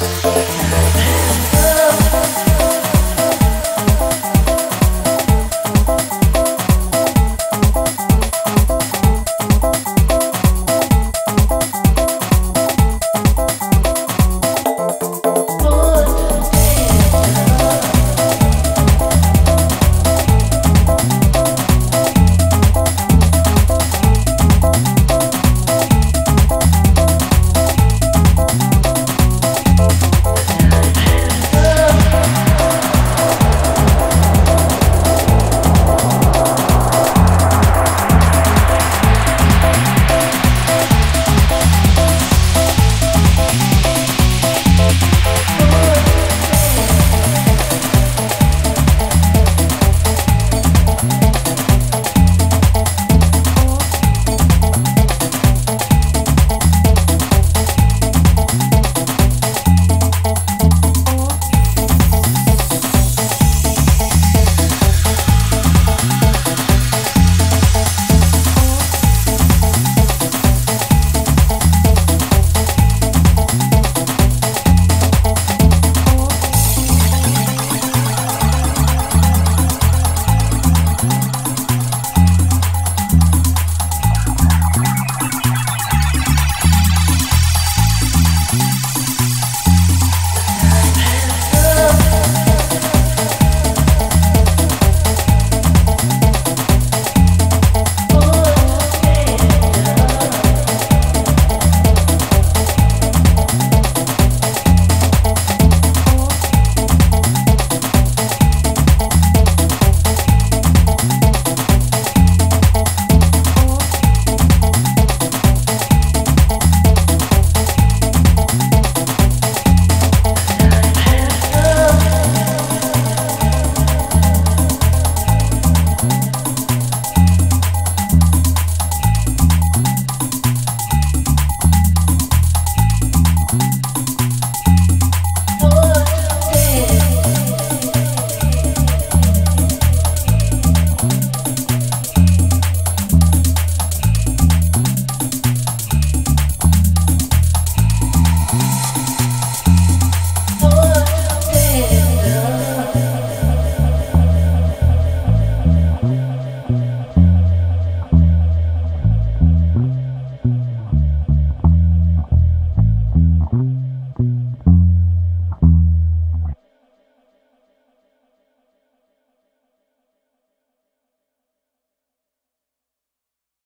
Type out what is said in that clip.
Bye.